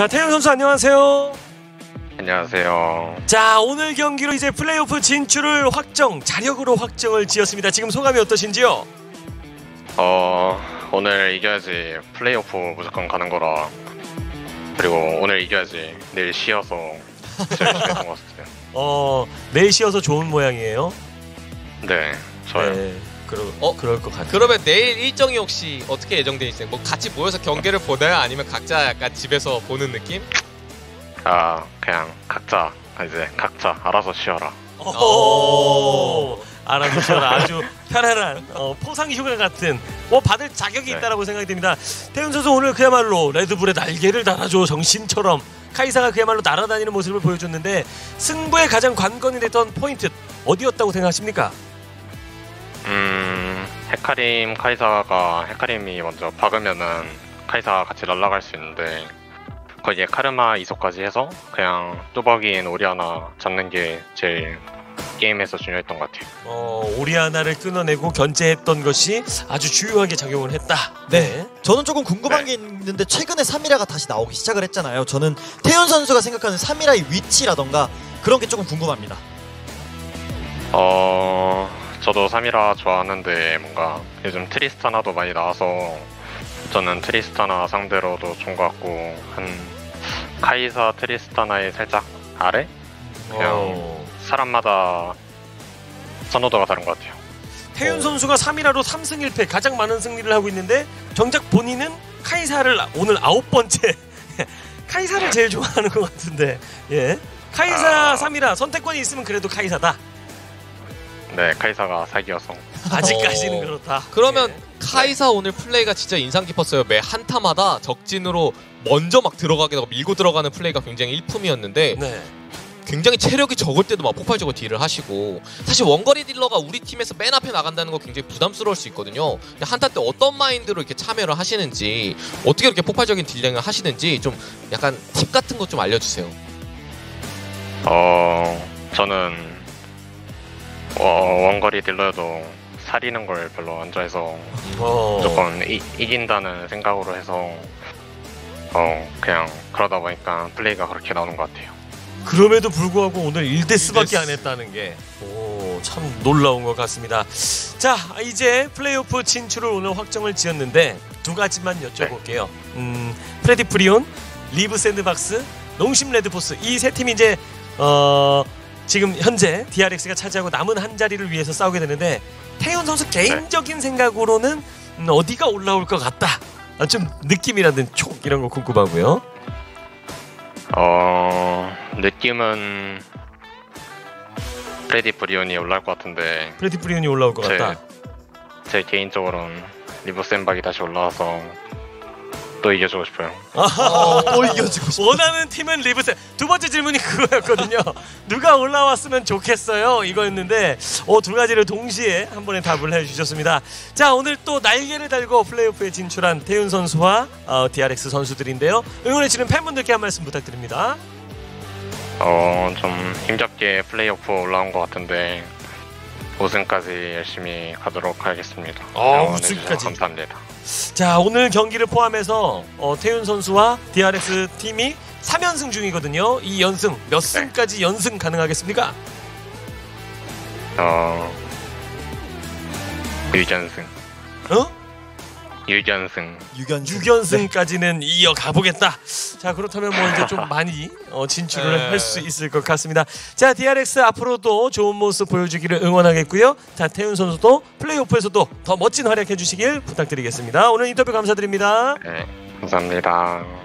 자, 태영 선수 안녕하세요. 안녕하세요. 자, 오늘 경기로 이제 플레이오프 진출을 확정, 자력으로 확정을 지었습니다. 지금 소감이 어떠신지요? 어, 오늘 이겨야지 플레이오프 무조건 가는 거라. 그리고 오늘 이겨야지 내일 쉬어서 것 같아요. 어, 내일 쉬어서 좋은 모양이에요. 네, 저요. 네. 그러, 어? 그럴 것 같아요. 그러면 내일 일정이 혹시 어떻게 예정돼 있어요? 뭐 같이 모여서 경기를 보나요? 아니면 각자 약간 집에서 보는 느낌? 아, 그냥 각자 이제 각자 알아서 쉬어라. 오, 알아주셔라. 아주 편안한 어, 포상 휴가 같은 뭐 받을 자격이 네. 있다라고 생각이 듭니다. 태훈 선수 오늘 그야말로 레드불의 날개를 달아줘 정신처럼 카이사가 그야말로 날아다니는 모습을 보여줬는데 승부의 가장 관건이 됐던 포인트 어디였다고 생각하십니까? 음, 헤카림 카이사가 헤카림이 먼저 박으면은 카이사가 같이 날아갈 수 있는데 거기에 카르마 이속까지 해서 그냥 뚜벅이인 오리아나 잡는 게 제일 게임에서 중요했던 것 같아요. 어, 오리아나를 끊어내고 견제했던 것이 아주 주요하게 작용을 했다. 네. 저는 조금 궁금한 네. 게 있는데 최근에 3미라가 다시 나오기 시작을 했잖아요. 저는 태윤 선수가 생각하는 3미라의 위치라던가 그런 게 조금 궁금합니다. 어, 저도 3이라 좋아하는데 뭔가 요즘 트리스타나도 많이 나와서 저는 트리스타나 상대로도 좋은 것 같고 한 카이사 트리스타나의 살짝 아래? 그냥 어, 사람마다 선호도가 다른 것 같아요. 태윤 선수가 3위라로 3승 1패 가장 많은 승리를 하고 있는데 정작 본인은 카이사를 오늘 아홉 번째 카이사를 제일 좋아하는 것 같은데 예 카이사 아. 3위라 선택권이 있으면 그래도 카이사다 네, 카이사가 사기여서. 아직까지는 어. 그렇다 그러면 예. 카이사 오늘 플레이가 진짜 인상 깊었어요. 매 한타마다 적진으로 먼저 막 들어가게 되고 밀고 들어가는 플레이가 굉장히 일품이었는데 네. 굉장히 체력이 적을 때도 막 폭발적으로 딜을 하시고 사실 원거리 딜러가 우리 팀에서 맨 앞에 나간다는 거 굉장히 부담스러울 수 있거든요. 근데 한타 때 어떤 마인드로 이렇게 참여를 하시는지 어떻게 이렇게 폭발적인 딜량을 하시는지 좀 약간 팁 같은 것 좀 알려주세요. 어, 저는 어, 원거리 딜러여도 사리는 걸 별로 안 좋아해서 어. 무조건 이, 이긴다는 생각으로 해서 어, 그냥 그러다 보니까 플레이가 그렇게 나오는 것 같아요. 그럼에도 불구하고 오늘 1death밖에 1death. 안 했다는 게 오, 참 놀라운 것 같습니다. 자, 이제 플레이오프 진출을 오늘 확정을 지었는데 두 가지만 여쭤볼게요. 음, 프레딧 브리온, 리브 샌드박스, 농심 레드포스 이 세 팀이 이제 어, 지금 현재 DRX가 차지하고 남은 한 자리를 위해서 싸우게 되는데 태윤 선수 개인적인 생각으로는 음, 어디가 올라올 것 같다. 아, 좀 느낌이라든 촉 이런 거 궁금하고요. 어, 느낌은 프레딧 브리온이 올라올 것 같은데 프레딧 브리온이 올라올 것 제, 같다. 제 개인적으로는 리브 샌박이 다시 올라와서 또 이겨주고 싶어요. 또 이겨주고 싶어. 원하는 팀은 리브 샌. 두 번째 질문이 그거였거든요. 누가 올라왔으면 좋겠어요. 이거였는데 어, 두 가지를 동시에 한 번에 답을 해주셨습니다. 자 오늘 또 날개를 달고 플레이오프에 진출한 태윤 선수와 어, DRX 선수들인데요. 응원해주는 팬분들께 한 말씀 부탁드립니다. 어, 좀 힘겹게 플레이오프 올라온 것 같은데 우승까지 열심히 가도록 하겠습니다. 어, 응원해주셔서 우승까지. 감사합니다. 자 오늘 경기를 포함해서 어, 태윤 선수와 DRX 팀이 3연승 중이거든요. 이 연승 몇 승까지 연승 가능하겠습니까? 어, 유견승, 어? 유견승. 6연승. 6연승까지는 이어가 보겠다. 자 그렇다면 뭐 이제 좀 많이 어, 진출을 네. 할수 있을 것 같습니다. 자 DRX 앞으로도 좋은 모습 보여주기를 응원하겠고요. 자 태훈 선수도 플레이오프에서도 더 멋진 활약해 주시길 부탁드리겠습니다. 오늘 인터뷰 감사드립니다. 네, 감사합니다.